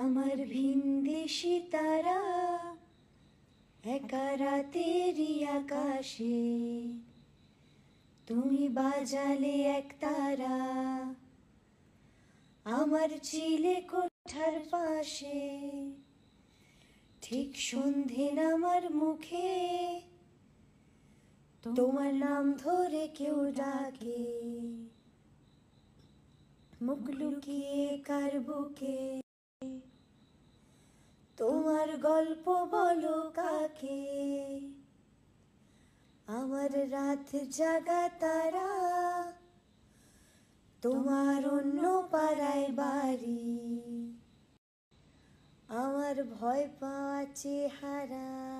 আমার ভিনদেশি তারা, একা রাতেরই আকাশে। তুমি বাজালে এক তারা, আমার চিলে কোঠার পাশে। ঠিক সন্ধে নামার মুখে তোমার নাম ধরে কেউ ডাকে। মুখ লুকিয়ে কার বুকে? গল্প বলো কাকে? আমার রাত জাগা তারা। তোমার অন্য পাড়ায় বাড়ি। আমার ভয় পাওয়া চেহারা।